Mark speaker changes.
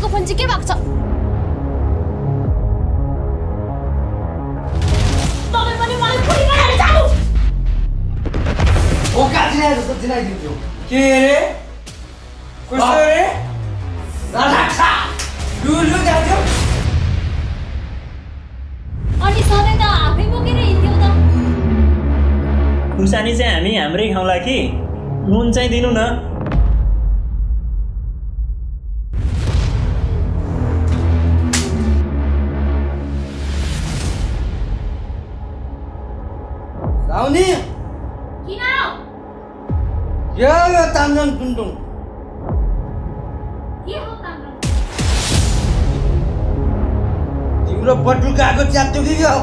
Speaker 1: चाहिँ के भएको छ
Speaker 2: के रे कस्तो रे
Speaker 1: अनि सधैँ त आफै बोकेर हिँड्थ्यौ त
Speaker 3: खुर्सानी चाहिँ हामी हाम्रै खाउँला कि नुन चाहिँ दिनु न
Speaker 4: लाउने
Speaker 1: किन
Speaker 4: हो यो तान्जन
Speaker 1: हो ताम्रो
Speaker 4: तिम्रो बटुकाको च्यात्छु कि यो?